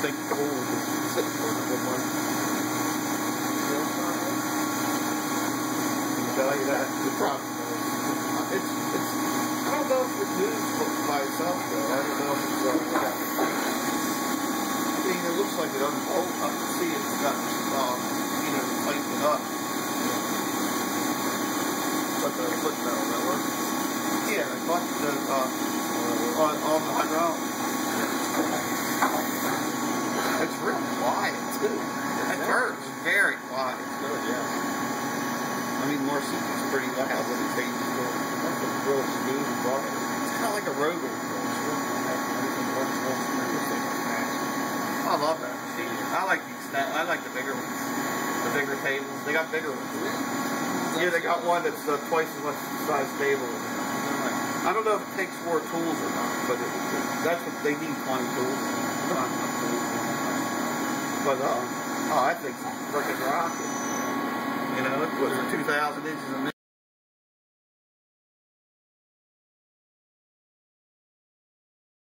good one. Can you tell you that? The problem. It's, it's, I don't know if it's by itself, though. I don't know if it's, uh, I mean, it looks like it unfolds. I can see it's got, uh, you know, tightened up. But the foot pedal network. Yeah, the clutch, the, uh, on, on the hydraulic. It's really quiet, too. First, very quiet. Good, yeah. I mean, Marcy is pretty loud when it changes to That's a real smooth and. It's kind of like a. It's a I love that. I like these. I like the bigger ones. The bigger tables. They got bigger ones. Yeah, they got one that's uh, twice as much size table. I don't know if it takes four tools or not, but it, that's what they need. Twenty tools. But uh, oh, that thing's freaking rocket. You know, it was 2,000 inches a minute.